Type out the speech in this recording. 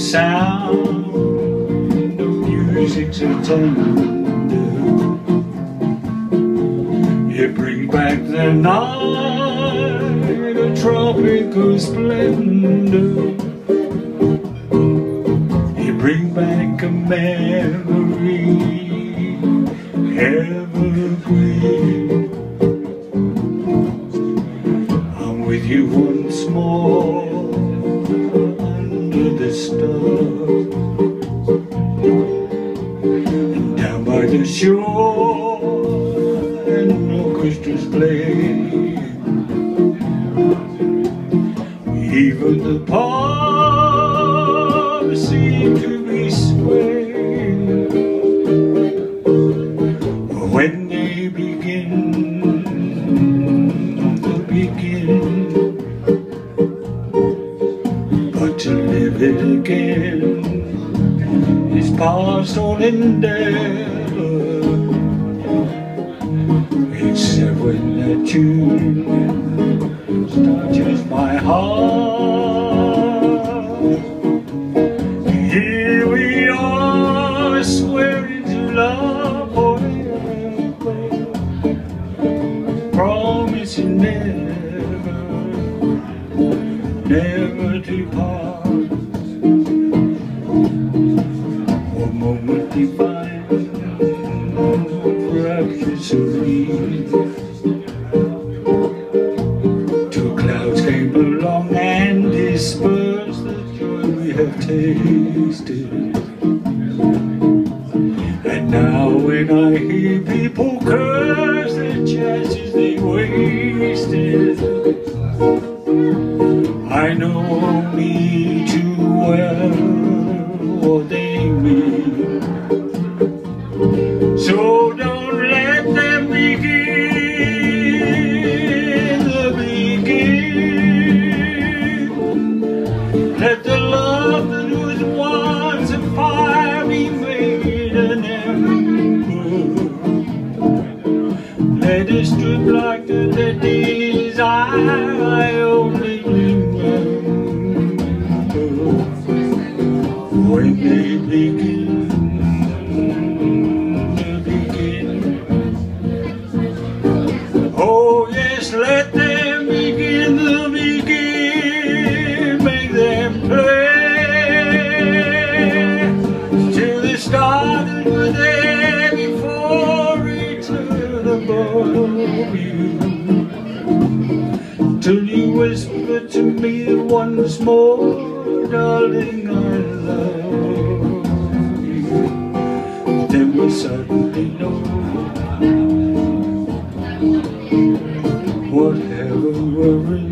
sound of music's so tender. It brings back the night of tropical splendor. It brings back a memory evergreen. I'm with you once more down by the shore and orchestras play. Even the palms seem to be swaying when they begin to begin. Past all endeavor. Except when that tune touches my heart. Here we are, swearing to love forever, promising never, never to part. Divine. Two clouds came along and dispersed the joy we have tasted. And now when I hear people curse the chances they wasted, I know Let the love that was once a fire be made an ember. Let it strip like the dead days were there before. Till you whisper to me once more, darling, I love you. Then we suddenly know whatever it